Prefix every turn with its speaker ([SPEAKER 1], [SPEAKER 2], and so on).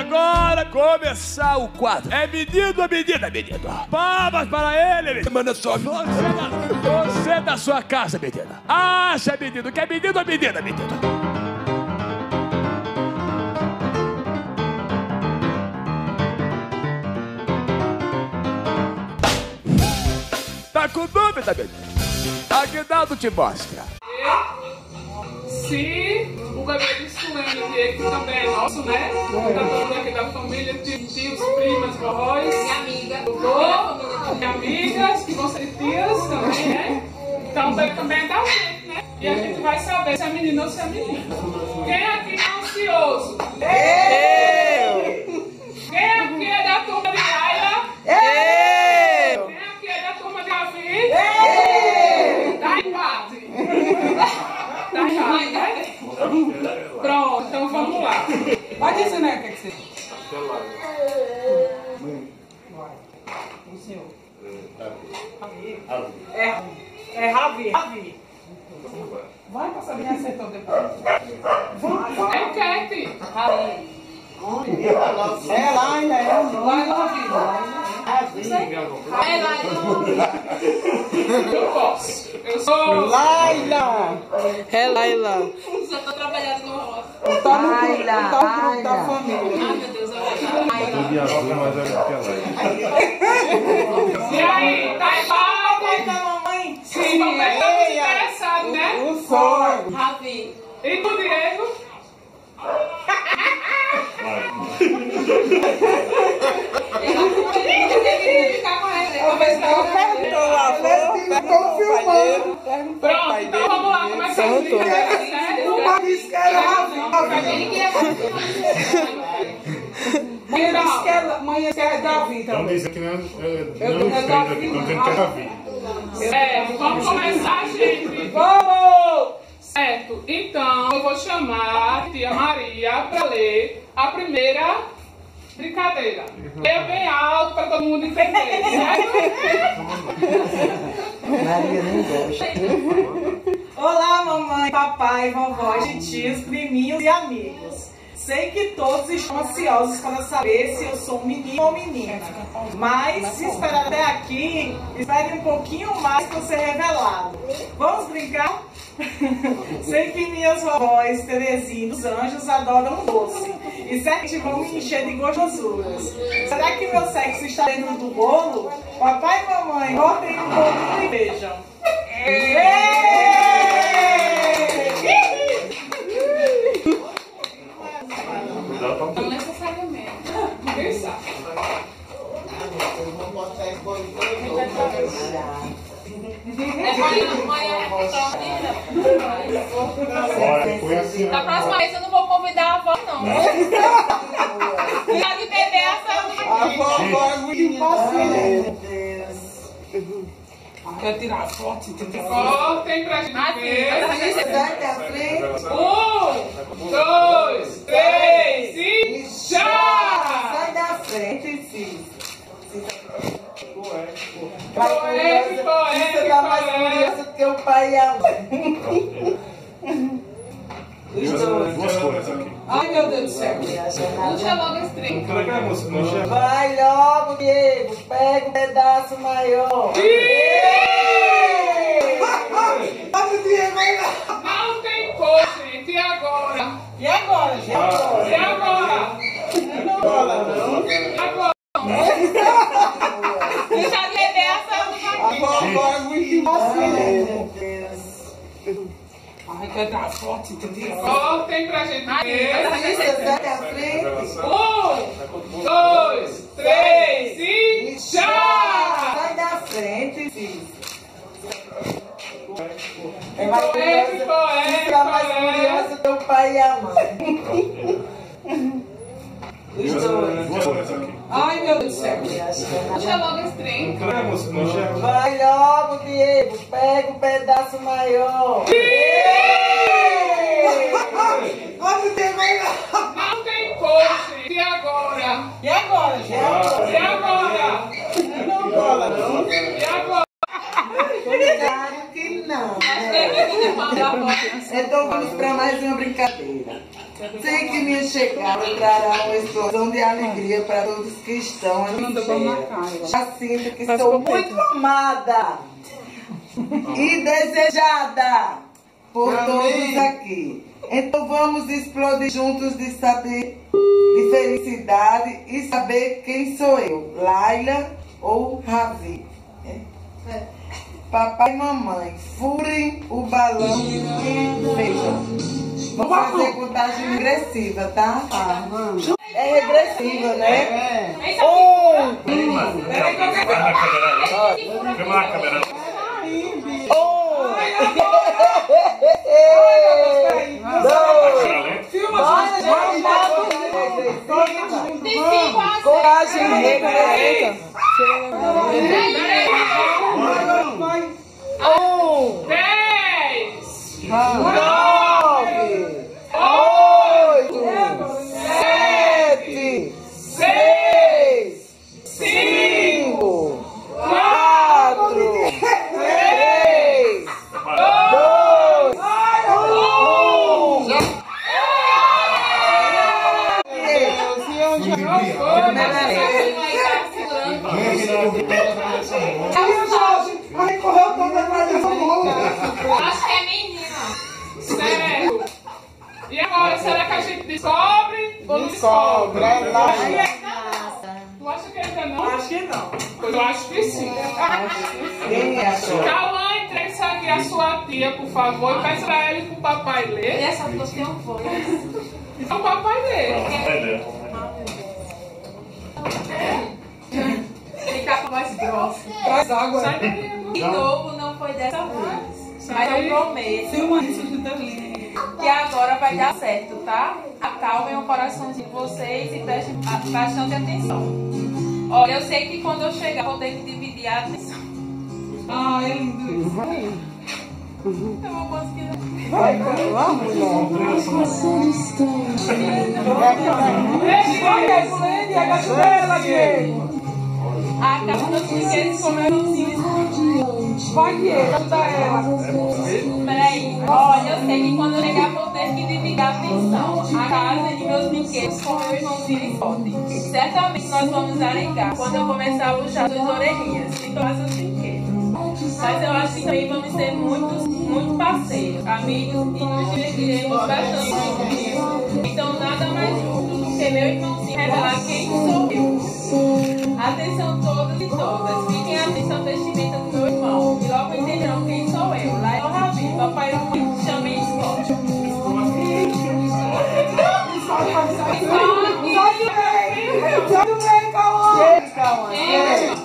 [SPEAKER 1] agora começar o quadro. É medido ou medida, menino? Palmas para ele.
[SPEAKER 2] Manda só.
[SPEAKER 1] Você da, você da sua casa, menino. Acha, menino, que é medido ou medida, menino? Tá com dúvida, menino? Aguinaldo te mostra.
[SPEAKER 3] Se o de Suene, que também é nosso, né? Tá todo mundo aqui da família, tios, primas, vovós, minha amiga, doutor, minha amigas, que vão ser tias também, né? Então o também é da gente, né? E a gente vai saber se é menino ou se é menina. Quem aqui é ansioso? Eu! Quem aqui é da turma de Laila? Eu! Quem aqui é da turma de Davi? Eu! Dá empate. Dá empate, né? Pronto, então vamos lá.
[SPEAKER 4] Pode ensinar o que é que você. O senhor. É, é Ravi. Ravi. Vai pra saber quem acertou depois. Vai,
[SPEAKER 3] É Kete.
[SPEAKER 4] Ravi. É Laila, é o nome.
[SPEAKER 3] Eu posso. Eu sou.
[SPEAKER 4] Laila.
[SPEAKER 5] É Laila.
[SPEAKER 6] Só tô trabalhando com roça.
[SPEAKER 4] Tá no grupo, tá no grupo da família.
[SPEAKER 6] Ai, meu Deus, olha.
[SPEAKER 7] de azul, mas é porque ela
[SPEAKER 3] E aí, tá empate?
[SPEAKER 4] da mamãe?
[SPEAKER 3] Sim, mamãe tá muito interessado, né?
[SPEAKER 4] O sol.
[SPEAKER 6] Ravi.
[SPEAKER 3] E pro Diego?
[SPEAKER 4] Perguntou lá, perguntou
[SPEAKER 3] Pronto, então vamos lá, começar a brincadeira, certo?
[SPEAKER 4] Uma disse que era Ravi. Mãe disse que era, mãe disse que era Davi
[SPEAKER 7] Então
[SPEAKER 4] também.
[SPEAKER 7] diz que não, é,
[SPEAKER 4] Eu
[SPEAKER 7] não não
[SPEAKER 4] não.
[SPEAKER 7] tem que ter Davi.
[SPEAKER 3] Certo, vamos começar, gente.
[SPEAKER 4] Vamos!
[SPEAKER 3] Certo, então eu vou chamar a tia Maria para ler a primeira brincadeira. Leia bem alto para todo mundo entender, certo?
[SPEAKER 4] Maria nem gosta. Olá, mamãe, papai, vovó, tios, priminhos e amigos. Sei que todos estão ansiosos para saber se eu sou um menino ou menina. Mas, se esperar até aqui, espere um pouquinho mais para ser revelado. Vamos brincar? Sei que minhas vovós, Terezinha e os anjos adoram doce. E certamente vão me encher de gostosuras. Será que meu sexo está dentro do bolo? Papai e mamãe, cortem o bolo e vejam.
[SPEAKER 3] Não necessariamente. Ninguém sabe.
[SPEAKER 6] É mãe, mãe, é
[SPEAKER 7] Olha, foi assim.
[SPEAKER 6] Da próxima vez eu não vou convidar a avó, não.
[SPEAKER 4] Vovó é muito impaciente. Quer tirar foto?
[SPEAKER 3] Cortem pra gente
[SPEAKER 6] Assim,
[SPEAKER 3] ver.
[SPEAKER 4] Sai da frente.
[SPEAKER 3] Um, dois, três e já!
[SPEAKER 4] Sai da frente, sim.
[SPEAKER 3] Poético,
[SPEAKER 4] Você
[SPEAKER 3] poético,
[SPEAKER 4] dá mais
[SPEAKER 3] poético.
[SPEAKER 4] curioso que o pai e a mãe.
[SPEAKER 7] Duas, cores aqui.
[SPEAKER 4] Ai, meu Deus do céu.
[SPEAKER 6] Puxa logo esse trem.
[SPEAKER 4] Vai logo, Diego. Pega um pedaço maior. Olha o Diego aí.
[SPEAKER 3] Não tem cor, gente. E agora?
[SPEAKER 4] E agora, gente?
[SPEAKER 3] E agora? E agora?
[SPEAKER 6] Deixa de beber essa.
[SPEAKER 4] A vovó é muito impaciente. Ai, quer dar foto, entendeu?
[SPEAKER 3] Cortem pra gente ver.
[SPEAKER 4] Sai da frente.
[SPEAKER 3] Um, dois, três e já!
[SPEAKER 4] Sai da frente, sim. É mais
[SPEAKER 3] Poético,
[SPEAKER 4] curioso.
[SPEAKER 3] poético,
[SPEAKER 4] Fica mais
[SPEAKER 3] poético.
[SPEAKER 4] curioso que o pai e a mãe. Os dois. Ai, meu Deus do céu.
[SPEAKER 6] Puxa logo esse trem.
[SPEAKER 7] É é? Não.
[SPEAKER 4] Vai logo, Diego. Pega um pedaço maior. O Diego aí.
[SPEAKER 3] Não tem gente. E agora?
[SPEAKER 4] E agora, gente?
[SPEAKER 3] E agora?
[SPEAKER 4] Não rola, não.
[SPEAKER 3] E agora?
[SPEAKER 4] Claro que não. né? Então vamos para mais uma brincadeira.
[SPEAKER 2] Sei que minha chegada trará uma explosão de alegria para todos que estão aqui. Já sinto que estou muito amada e desejada por todos aqui. Então vamos explodir juntos de saber, de felicidade e saber quem sou eu, Laila ou Ravi. É. Papai e mamãe, furem o balão e vejam. Vamos fazer contagem regressiva, tá? É regressiva, né? Um,
[SPEAKER 7] Prima, vai na câmera. Filma na câmera.
[SPEAKER 2] Um,
[SPEAKER 6] De cinco a
[SPEAKER 2] contagem regressiva. Um,
[SPEAKER 6] Acho que é menina.
[SPEAKER 3] Certo. E agora, será que a gente descobre ou não descobre? Tu acha que ainda não?
[SPEAKER 4] Acho que não.
[SPEAKER 3] Eu acho que sim. Cauã, entregue isso aqui à sua tia, por favor, e peça pra ela e pro papai ler.
[SPEAKER 6] Essa pessoa tem um voz.
[SPEAKER 3] Então o papai lê.
[SPEAKER 6] A voz grossa.
[SPEAKER 4] Traz água.
[SPEAKER 3] Sai daí.
[SPEAKER 6] De novo, não foi dessa vez. Mas eu prometo que agora vai dar certo, tá? Acalmem o coraçãozinho de vocês e prestem bastante atenção. Olha, eu sei que quando eu chegar, vou ter que dividir a atenção.
[SPEAKER 4] Ah, é lindo isso.
[SPEAKER 6] Eu vou conseguir.
[SPEAKER 4] Olha, Gulene, a cachoeira, Diego.
[SPEAKER 6] A casa dos brinquedos comeram
[SPEAKER 4] Vai, Diego, ajuda ela.
[SPEAKER 6] Peraí, olha, eu sei que quando eu chegar vou ter que dividir a atenção. A casa e meus brinquedos com meu irmãozinho forte. Certamente nós vamos arengar quando eu começar a puxar suas orelhinhas e tomar seus brinquedos. Mas eu acho que também vamos ser muitos, muito parceiros, amigos e nos divertiremos bastante juntos. Então nada mais justo do que meu irmãozinho revelar quem sou. Atenção todos e todas, fiquem atentos ao vestimenta do meu irmão e logo entenderão quem sou eu. Lá é o Rabi, papai e mamãe, chamem escola.
[SPEAKER 4] Tudo bem, Cauã?
[SPEAKER 2] Chega, calma.